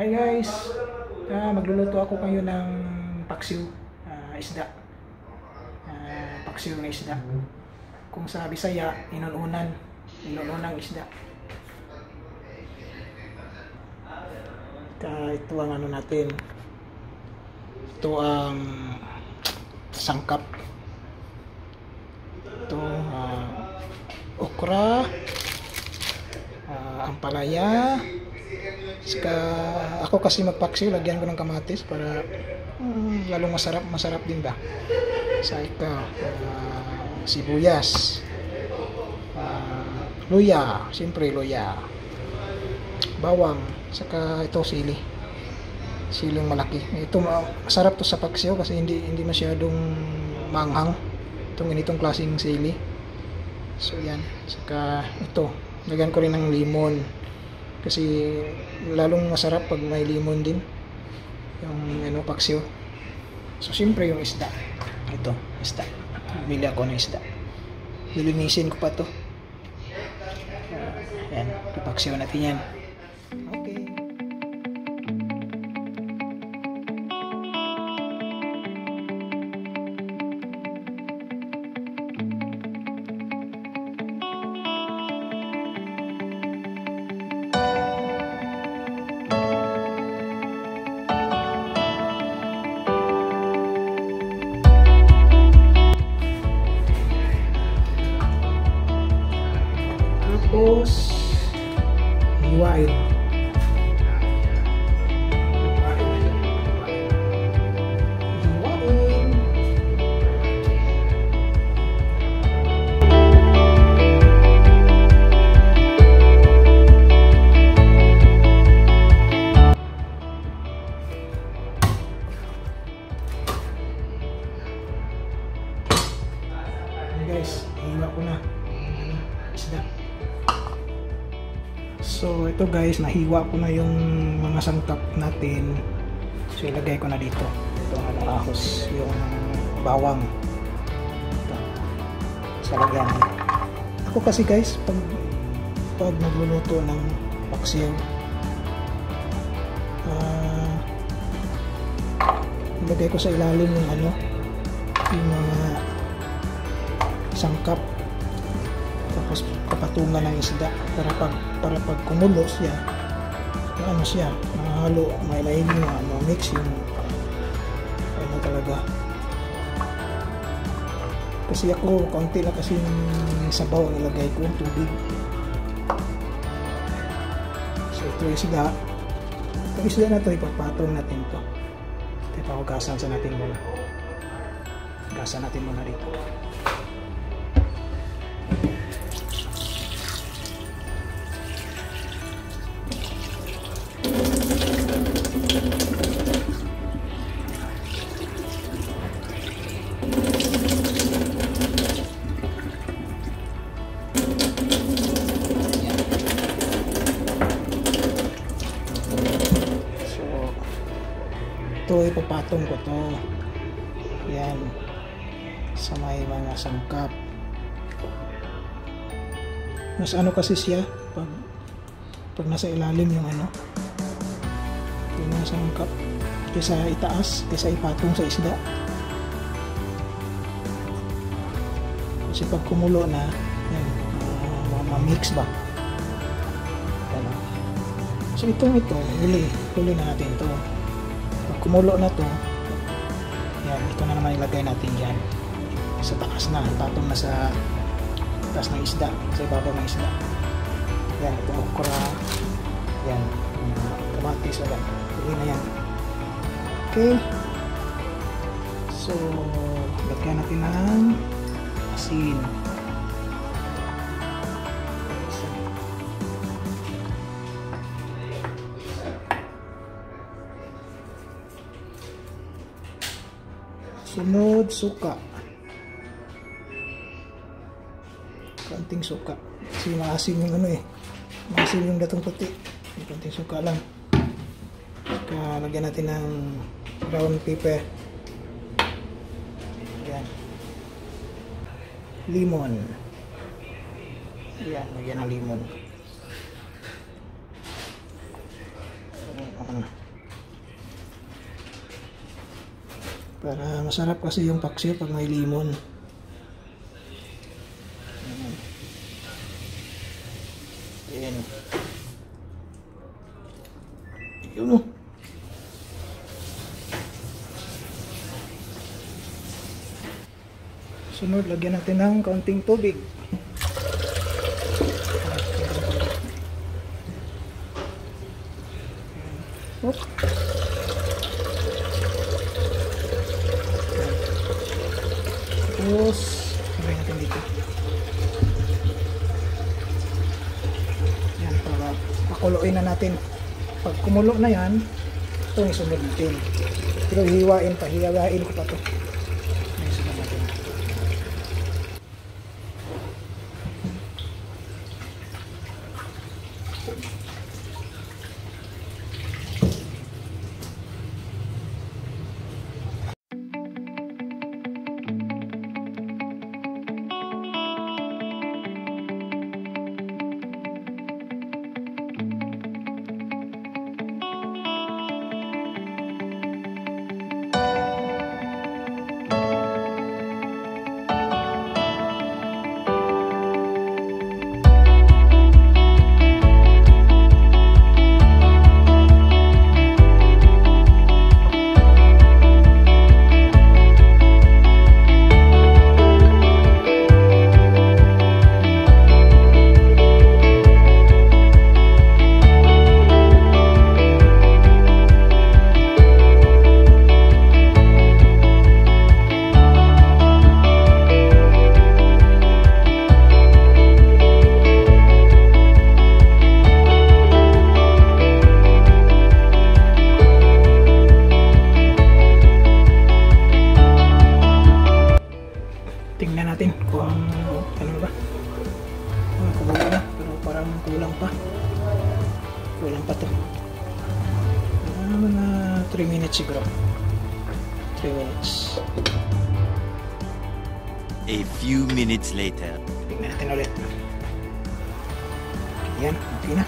Hi guys! Ah, magluluto ako kayo ng paksiw, ah, isda. Ah, paksiw na isda. Kung sa Bisaya, inununan. Inununang isda. Ah, ito ang ano natin. Ito ang sangkap. Ito, ah, okra, ah, ampalaya, Saka ako kasi magpaksiw, lagyan ko ng kamatis para mm, lalong masarap, masarap din ba. Sa ito, ah, sibuyas, ah, luya, siyempre luya, bawang, saka ito sili. Siling malaki. Ito ma- masarap to sa paksiw kasi hindi hindi masyadong manghang itong ganitong klaseng sili. So yan, saka ito, lagyan ko rin ng limon kasi lalong masarap pag may limon din. Yung ano paksiw. So siyempre yung isda. Ito isda. Bili ako ng isda. Lilinisin ko pa to. Uh, yan ipaksiw natin yan. okay guys, hiwa ko na. Ano, Isda. So ito guys, nahiwa ko na yung mga sangkap natin. So ilagay ko na dito. Ito ano ahos, yung bawang. Ito. Sa lagyan. Ako kasi guys, pag pag nagluluto ng paksiw, ah ilagay ko sa ilalim yung ano, yung mga sangkap tapos papatungan ng isda. Para pag para pag kumulo siya ano siya mahalo lain yung ano mix yung ano talaga. Kasi ako kaunti na kasi yung sabaw ang ilagay ko tubig. So ito yung isda. Itong isda na to ipapatong natin to ito ipahugasan sa natin muna. Hugasan natin muna dito ito ipapatong ko to. Yan. Sa may mga sangkap. Mas ano kasi siya, pag, pag nasa ilalim yung ano, yung mga sangkap, kaysa itaas, kaysa ipatong sa isda. Kasi pag kumulo na, yan, uh, ma-mix ba? Ano? So itong ito, huli, huli na natin to. Kumulo na to, yan, ito na naman ilagay natin dyan. Sa taas na, patong na sa taas ng isda, sa ibabaw ng isda. Yan, itong okra, yan, kamatis, wala. Huli na yan. Okay. So, lagyan natin ng asin. Sunod, suka. Konting suka. Kasi maasim yung ano eh. Maasim yung datong puti. Konting suka lang. Saka lagyan natin ng brown pepper. Yan. Limon. Yan, lagyan ng limon. Ano. Para masarap kasi yung paksiw pag may limon. Ayan. Yun o. Sunod, lagyan natin ng kaunting tubig. Tapos, sabay natin dito. Yan, para pakuluin na natin. Pag kumulo na yan, ito yung sunod natin. Pero hiwain pa, hiwain ko pa to. Yung sunod 3 minutes siguro. 3 minutes. A few minutes later. Tingnan natin ulit. Yan, okay na.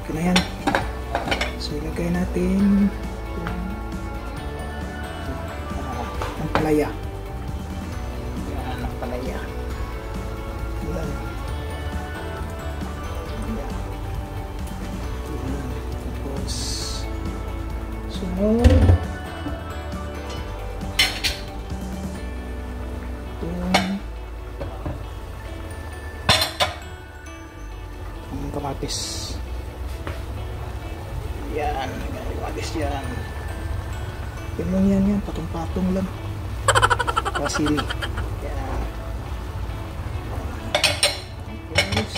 Okay na yan. So, ilagay natin ang palaya. Kamatis. Yan, kamatis yan. Yan lang yan yan, patong-patong lang. Pasili. Yan. Tapos,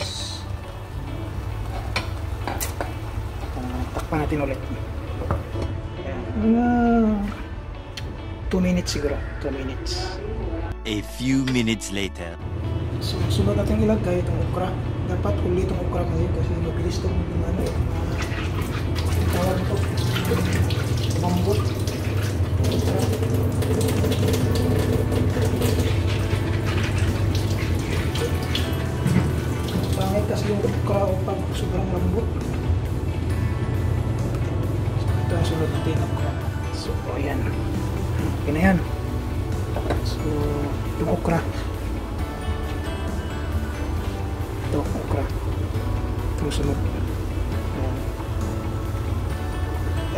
ah, takpan natin ulit. Yan. Mga 2 minutes siguro. 2 minutes. A few minutes later. So, sunod natin ilagay itong okra. Dapat uli itong okra ngayon kasi mabilis itong ano eh. Tawag ito. Mambot. Okra. Pangit kasi yung okra o pag sobrang lambot. So, ito ang sunod natin okra. So, ayan. Okay na yan. So, yung okra. Sunod. Ayan.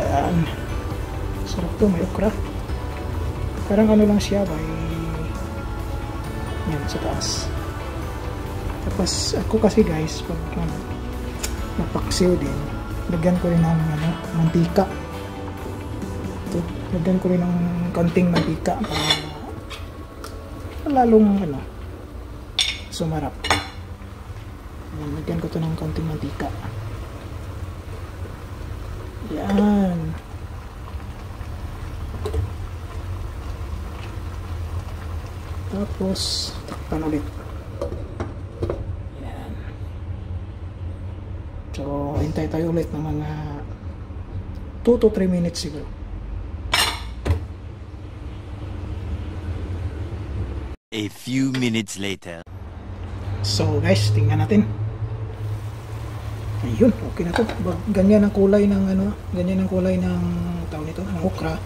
Ayan. Sarap to, may okra. Parang ano lang siya, may... Yan, sa taas. Tapos, ako kasi guys, pag um, napaksiw din, lagyan ko rin ng ano, mantika. Ito, lagyan ko rin ng konting mantika para lalong ano, sumarap. Lagyan ko to ng konting mantika. Yan. Tapos, takpan ulit. Yan. So, hintay tayo ulit ng mga 2 to 3 minutes siguro. A few minutes later. So guys, tingnan natin. Ayun, okay na to. Ganyan ang kulay ng ano, ganyan ang kulay ng tawag nito, ng okra.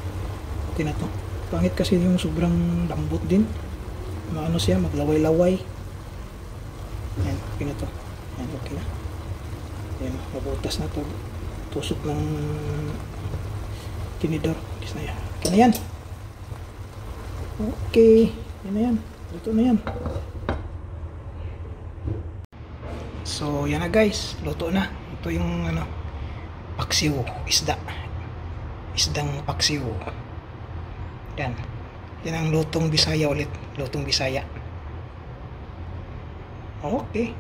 Okay na to. Pangit kasi yung sobrang lambot din. Maano siya, maglaway-laway. Yan, okay na to. Yan, okay na. Yan, mabutas na to. Tusok ng tinidor. Yes na yan. Okay na yan. Okay. Yan na yan. Luto na yan. So, yan na guys. Luto na. Ito yung ano, paksiw, isda. Isdang paksiw. Yan. Yan ang lutong Bisaya ulit. Lutong Bisaya. Okay.